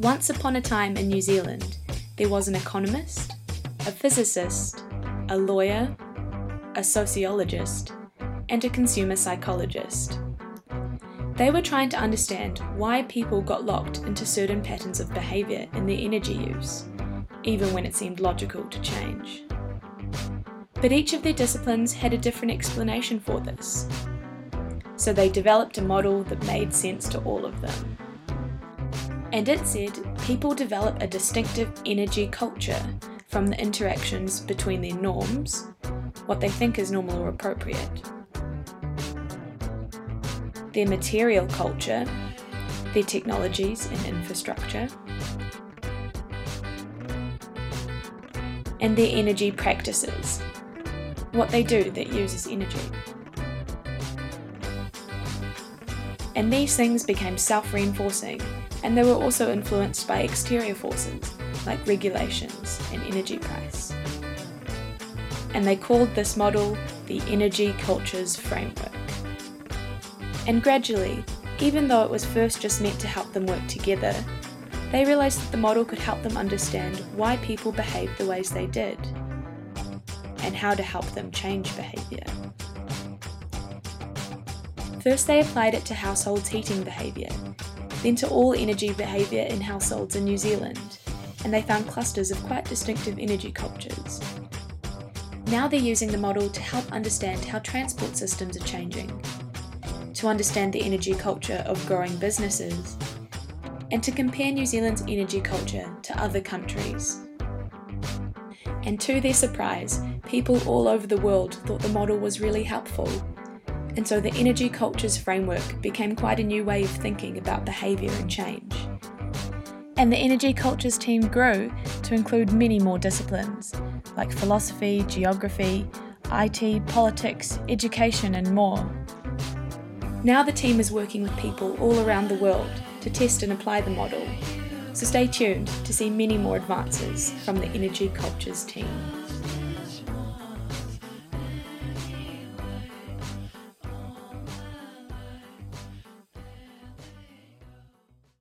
Once upon a time in New Zealand, there was an economist, a physicist, a lawyer, a sociologist, and a consumer psychologist. They were trying to understand why people got locked into certain patterns of behaviour in their energy use, even when it seemed logical to change. But each of their disciplines had a different explanation for this. So they developed a model that made sense to all of them. And it said people develop a distinctive energy culture from the interactions between their norms, what they think is normal or appropriate, their material culture, their technologies and infrastructure, and their energy practices, what they do that uses energy. And these things became self reinforcing, and they were also influenced by exterior forces like regulations and energy price. And they called this model the Energy Cultures Framework. And gradually, even though it was first just meant to help them work together, they realised that the model could help them understand why people behaved the ways they did and how to help them change behaviour. First, they applied it to households' heating behaviour, then to all energy behaviour in households in New Zealand, and they found clusters of quite distinctive energy cultures. Now they're using the model to help understand how transport systems are changing, to understand the energy culture of growing businesses, and to compare New Zealand's energy culture to other countries. And to their surprise, people all over the world thought the model was really helpful. And so the Energy Cultures framework became quite a new way of thinking about behaviour and change. And the Energy Cultures team grew to include many more disciplines, like philosophy, geography, IT, politics, education, and more. Now the team is working with people all around the world to test and apply the model, so stay tuned to see many more advances from the Energy Cultures team.